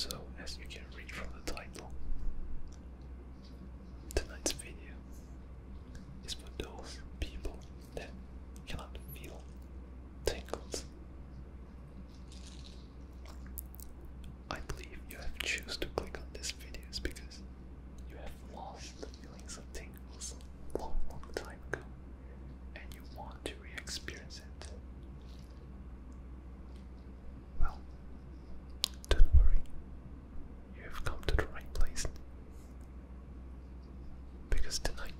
So, tonight.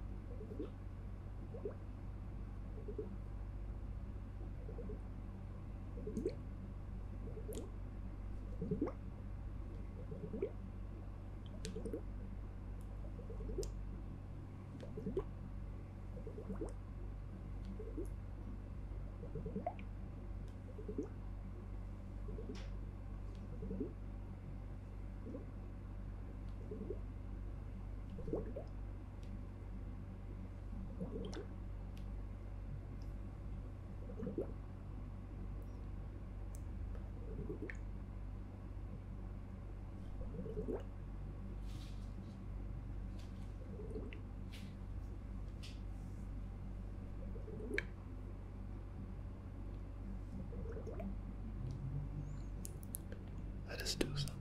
Let us do some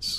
s-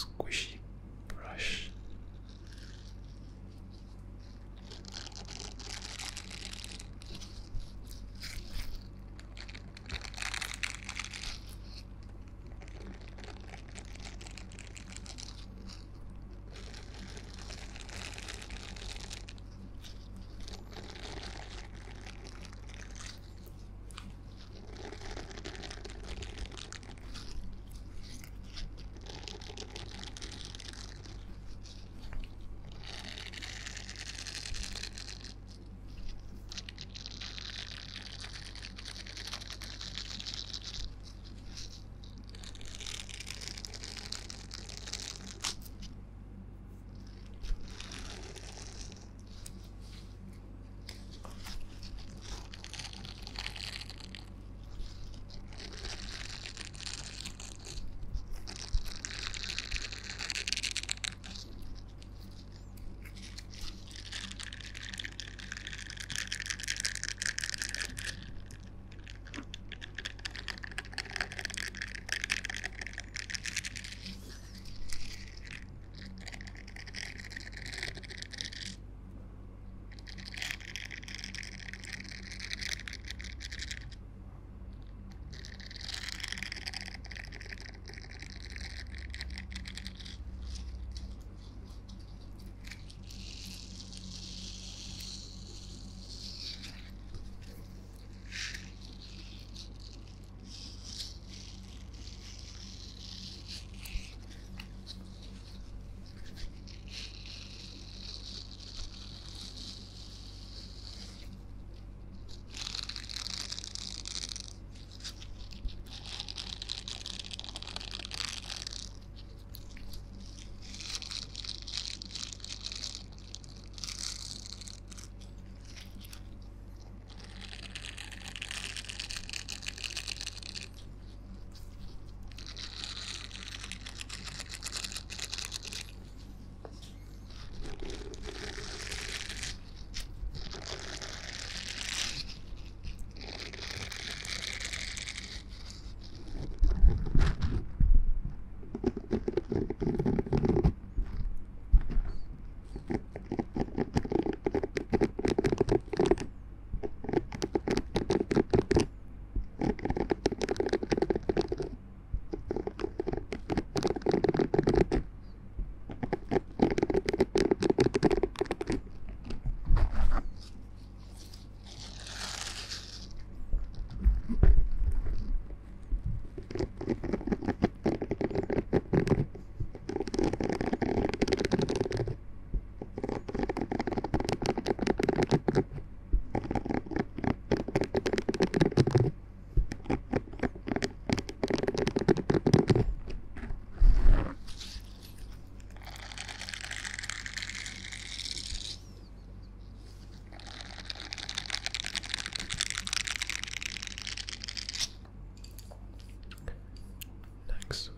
Thanks.